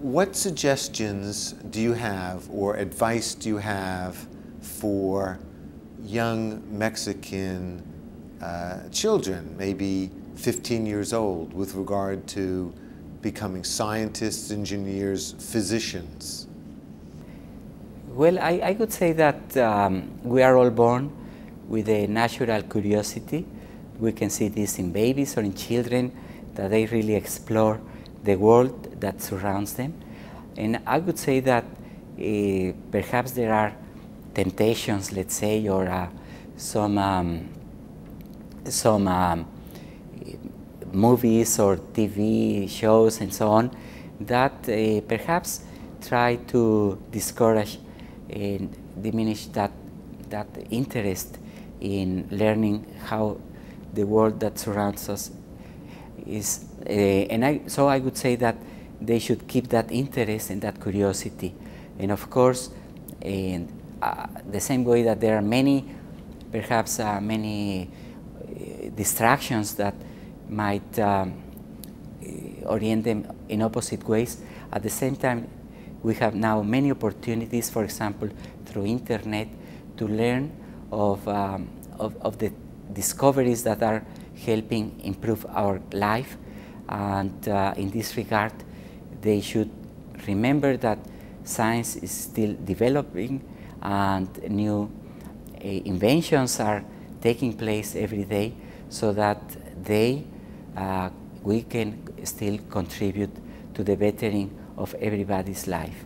What suggestions do you have or advice do you have for young Mexican uh, children, maybe 15 years old, with regard to becoming scientists, engineers, physicians? Well, I, I would say that um, we are all born with a natural curiosity. We can see this in babies or in children that they really explore the world that surrounds them. And I would say that uh, perhaps there are temptations, let's say, or uh, some um, some um, movies or TV shows and so on that uh, perhaps try to discourage and diminish that that interest in learning how the world that surrounds us is uh, and I, so I would say that they should keep that interest and that curiosity. And of course and uh, the same way that there are many perhaps uh, many uh, distractions that might um, orient them in opposite ways at the same time we have now many opportunities for example through internet to learn of, um, of, of the discoveries that are helping improve our life. And uh, in this regard they should remember that science is still developing and new uh, inventions are taking place every day so that they uh, we can still contribute to the bettering of everybody's life.